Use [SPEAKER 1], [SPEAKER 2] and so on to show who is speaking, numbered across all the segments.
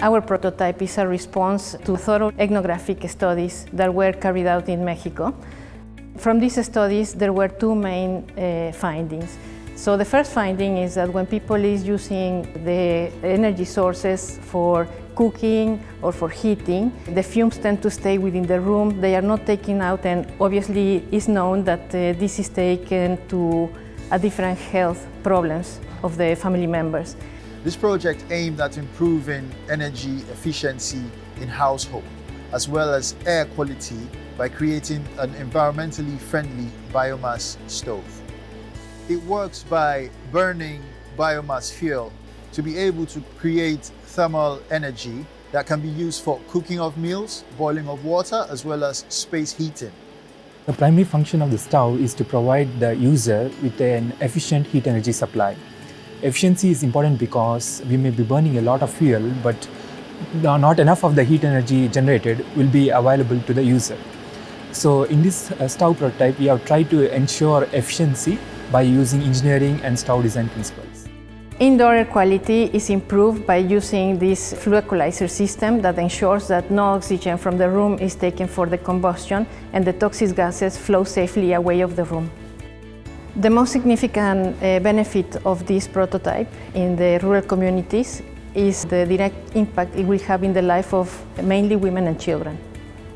[SPEAKER 1] Our prototype is a response to thorough ethnographic studies that were carried out in Mexico. From these studies, there were two main uh, findings. So the first finding is that when people is using the energy sources for cooking or for heating, the fumes tend to stay within the room. They are not taken out and obviously it's known that uh, this is taken to a different health problems of the family members.
[SPEAKER 2] This project aimed at improving energy efficiency in household, as well as air quality by creating an environmentally friendly biomass stove. It works by burning biomass fuel to be able to create thermal energy that can be used for cooking of meals, boiling of water, as well as space heating.
[SPEAKER 3] The primary function of the stove is to provide the user with an efficient heat energy supply. Efficiency is important because we may be burning a lot of fuel, but not enough of the heat energy generated will be available to the user. So in this uh, stove prototype, we have tried to ensure efficiency by using engineering and stove design principles.
[SPEAKER 1] Indoor air quality is improved by using this flue equalizer system that ensures that no oxygen from the room is taken for the combustion and the toxic gases flow safely away of the room. The most significant uh, benefit of this prototype in the rural communities is the direct impact it will have in the life of mainly women and children.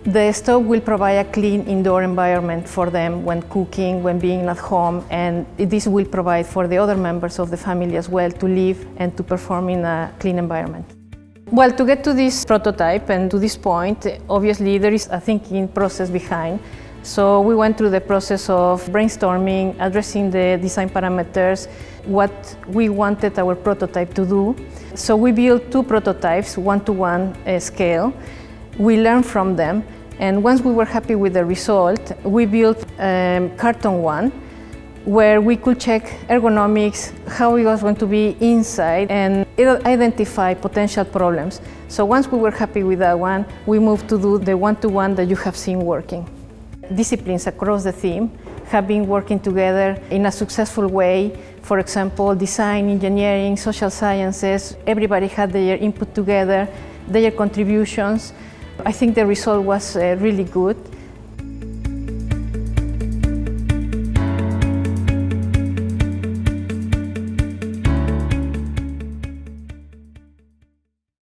[SPEAKER 1] The stove will provide a clean indoor environment for them when cooking, when being at home, and this will provide for the other members of the family as well to live and to perform in a clean environment. Well, to get to this prototype and to this point, obviously there is a thinking process behind. So we went through the process of brainstorming, addressing the design parameters, what we wanted our prototype to do. So we built two prototypes, one-to-one -one, uh, scale. We learned from them, and once we were happy with the result, we built um, carton one, where we could check ergonomics, how it was going to be inside, and identify potential problems. So once we were happy with that one, we moved to do the one-to-one -one that you have seen working disciplines across the theme have been working together in a successful way. For example, design, engineering, social sciences, everybody had their input together, their contributions. I think the result was uh, really good.